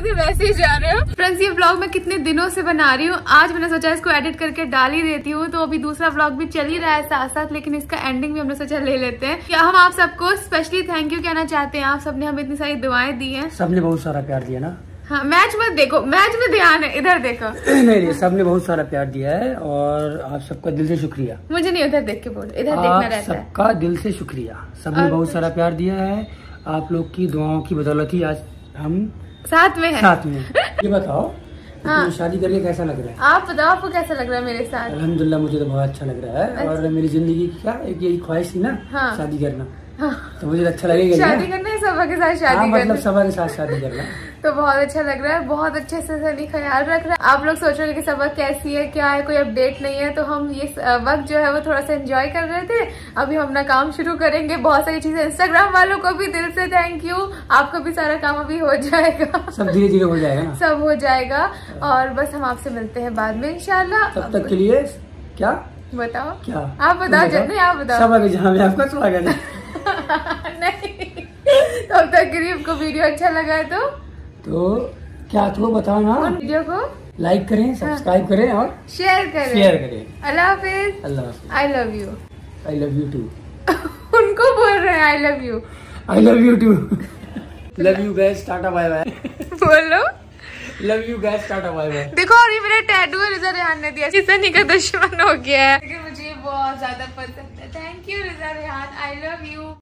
वैसे ही जा रहे हो। फ्रेंड्स ये ब्लॉग मैं कितने दिनों से बना रही हूँ। आज मैंने सोचा इसको एडिट करके डाल ही देती हूँ तो अभी दूसरा ब्लॉग भी चल ही रहा है साथ साथ लेकिन इसका एंडिंग भी हमने सोचा ले लेते हैं। क्या हम आप सबको स्पेशली थैंक यू कहना चाहते हैं? आप सबने हमें इतनी सारी दुआएँ दी है। सबने बहुत सारा प्यार दिया ना? हाँ मैच मत देखो मैच में ध्यान है इधर देखो। नहीं नहीं सबने बहुत सारा प्यार दिया है और आप सबका दिल से शुक्रिया। मुझे नहीं उधर देख के बोल इधर देखना रहता है। सबका दिल से शुक्रिया। सबने बहुत सारा प्यार दिया है। आप लोग की दुआओं की बदौलत ही आज हम साथ में है। साथ में। ये बताओ हाँ। शादी करके कैसा लग रहा है? आप बताओ आपको कैसा लग रहा है मेरे साथ? अलहमदुल्ला मुझे तो बहुत अच्छा लग रहा है। और मेरी ज़िंदगी की क्या एक यही ख्वाहिश थी ना हाँ। शादी करना। हाँ, तो मुझे अच्छा लगेगा शादी करना सबा के साथ हाँ शादी मतलब करना। सबा के साथ शादी करना। तो बहुत अच्छा लग रहा है बहुत अच्छे से सनी ख्याल रख रहा है। आप लोग सोच रहे हैं कि सबक कैसी है क्या है कोई अपडेट नहीं है तो हम ये वक्त जो है वो थोड़ा सा एंजॉय कर रहे थे। अभी हम अपना काम शुरू करेंगे। बहुत सारी चीज़ें इंस्टाग्राम वालों को भी दिल से थैंक यू आपका भी सारा काम अभी हो जाएगा। सब धीरे धीरे हो जाएगा। सब हो जाएगा। और बस हम आपसे मिलते हैं बाद में इंशाल्लाह। तब तक के लिए क्या? बताओ। क्या? आप बताओ नहीं आप बताओ। सबा के जहाँ आपका स्वागत है। नहीं। तब तक के लिए आपको वीडियो अच्छा लगा तो? तो क्या तो बताओ ना वीडियो को लाइक करें सब्सक्राइब करें और शेयर करें। शेयर करें। अल्लाह हाफिज। अल्लाह हाफिज। I love you I love you too उनको बोल रहे हैं I love you I love you too love you guys tata bye bye बोलो। Love you guys tata bye bye देखो और ये मेरा टैटू है रिजा रेहान ने दिया सनी का दुश्मन हो गया है। मुझे बहुत ज़्यादा पसंद है। Thank you Riza Rehan. I love you